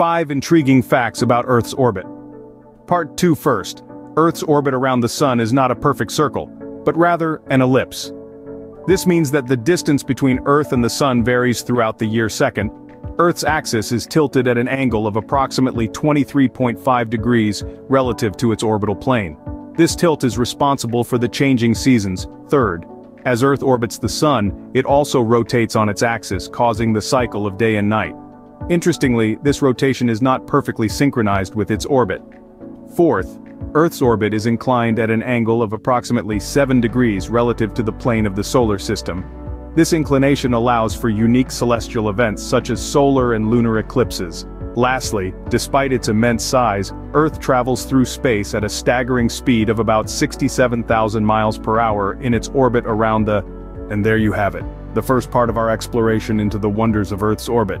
5 Intriguing Facts about Earth's Orbit Part 2 First, Earth's orbit around the Sun is not a perfect circle, but rather an ellipse. This means that the distance between Earth and the Sun varies throughout the year second. Earth's axis is tilted at an angle of approximately 23.5 degrees relative to its orbital plane. This tilt is responsible for the changing seasons. Third, as Earth orbits the Sun, it also rotates on its axis causing the cycle of day and night. Interestingly, this rotation is not perfectly synchronized with its orbit. Fourth, Earth's orbit is inclined at an angle of approximately 7 degrees relative to the plane of the solar system. This inclination allows for unique celestial events such as solar and lunar eclipses. Lastly, despite its immense size, Earth travels through space at a staggering speed of about 67,000 miles per hour in its orbit around the... And there you have it, the first part of our exploration into the wonders of Earth's orbit.